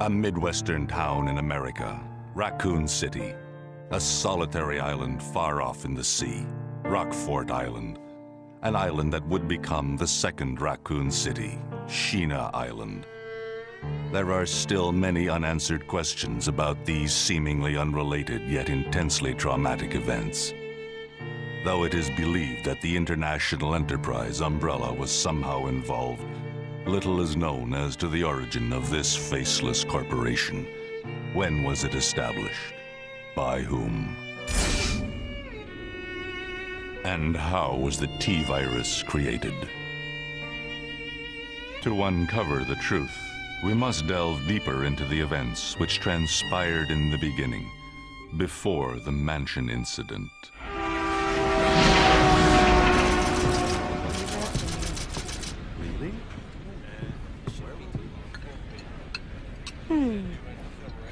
A Midwestern town in America, Raccoon City. A solitary island far off in the sea, Rockfort Island. An island that would become the second Raccoon City, Sheena Island. There are still many unanswered questions about these seemingly unrelated yet intensely traumatic events. Though it is believed that the international enterprise umbrella was somehow involved, little is known as to the origin of this faceless corporation. When was it established? By whom? And how was the T-virus created? To uncover the truth, we must delve deeper into the events which transpired in the beginning, before the mansion incident. Really? Hmm.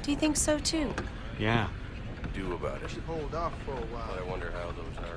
Do you think so too? Yeah. do about it. Should Hold off for a But while. I wonder how those R&D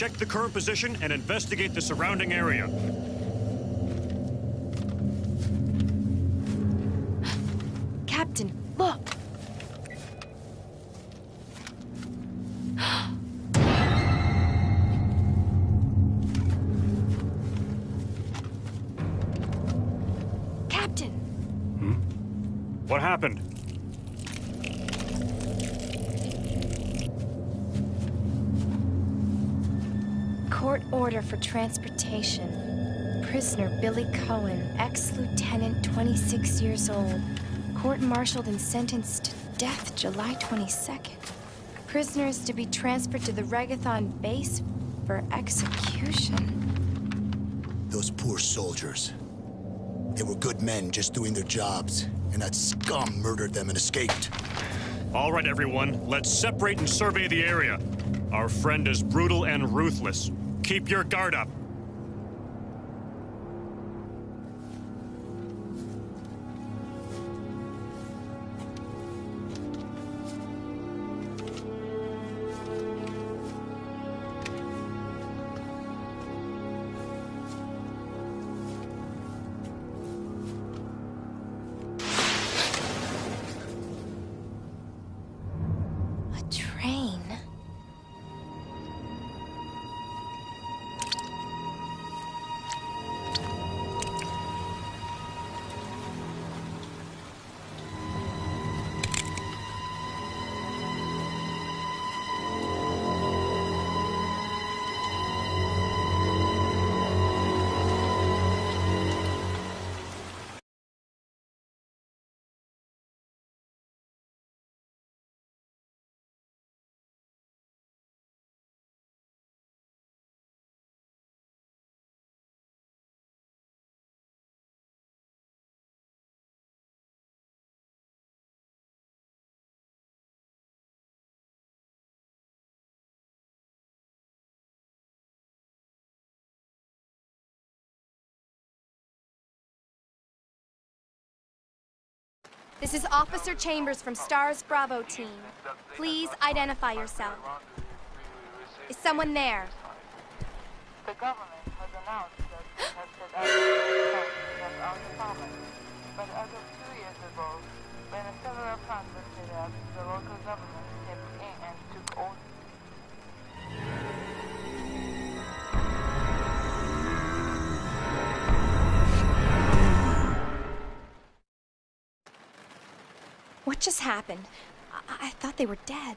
Check the current position and investigate the surrounding area. Captain, look! Captain! Hmm? What happened? Court order for transportation. Prisoner Billy Coen, ex-lieutenant, 26 years old. Court-martialed and sentenced to death July 22nd. Prisoner is to be transferred to the Regathon base for execution. Those poor soldiers. They were good men just doing their jobs, and that scum murdered them and escaped. All right, everyone, let's separate and survey the area. Our friend is brutal and ruthless. Keep your guard up. This is Officer Chambers from STARS Bravo team. Please identify yourself. Is someone there? The government has announced that it has set of our. But as of two years ago, when several plants were set up, the local government stepped in and took all What just happened? I, I thought they were dead.